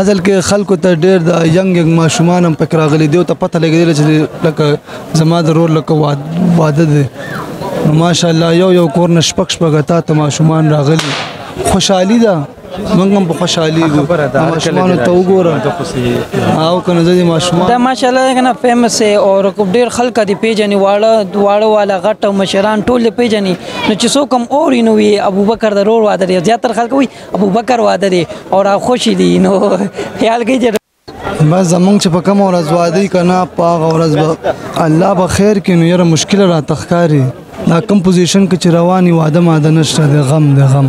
اصل کې خلکو ته ډیر د ینګ ینګ ماشومان هم پک راغلي دی او ته پته لګیدل چې لکه زما د رور لکه واده دی نو ماشاءالله یو یو کور نه شپک شپګه تا ته ماشومان راغلي خوشحالي ده موږ هم په خوشحالي ګو ماشومان ته وګوره او کنه زه ماشومان دا ماشاءالله کنه فیمس او ډیر خلک دی پیجنې واړه دواړه والا غټ مشران ټول پیجنې نو چې څوک هم اوري نو وی ابوبکر ضرور واده زیاتره خلک وی ابوبکر واده دی او را خوشی دی نو خیال کوي چې بس زمونږ چې په کوم ورځ وادي کنه په هغه ورځ به الله به خیر کې نو یره مشکل را تخکاری دا کم پوزیشن کې چې رواني واده ماده نشته د غم د غم